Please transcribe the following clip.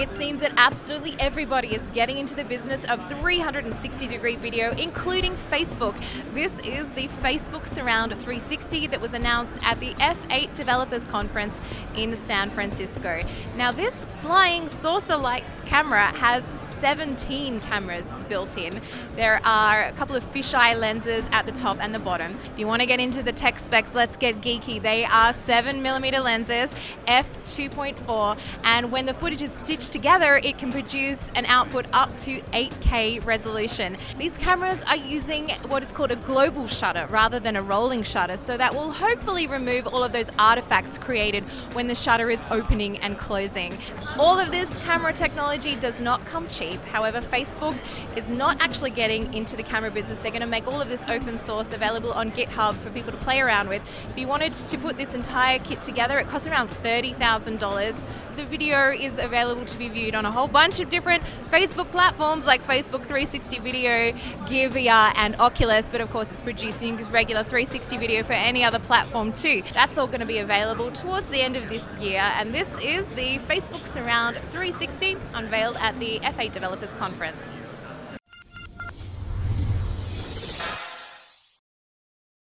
It seems that absolutely everybody is getting into the business of 360 degree video, including Facebook. This is the Facebook Surround 360 that was announced at the F8 Developers Conference in San Francisco. Now, this flying saucer like camera has 17 cameras built in. There are a couple of fisheye lenses at the top and the bottom. If you want to get into the tech specs, let's get geeky. They are 7mm lenses, f2.4, and when the footage is stitched together, it can produce an output up to 8K resolution. These cameras are using what is called a global shutter rather than a rolling shutter, so that will hopefully remove all of those artifacts created when the shutter is opening and closing. All of this camera technology does not come cheap. However, Facebook is not actually getting into the camera business. They're going to make all of this open source available on GitHub for people to play around with. If you wanted to put this entire kit together, it costs around $30,000. The video is available to be viewed on a whole bunch of different Facebook platforms like Facebook 360 Video, Gear VR, and Oculus, but of course it's producing regular 360 video for any other platform too. That's all going to be available towards the end of this year, and this is the Facebook Surround 360 unveiled at the F8 Developers Conference.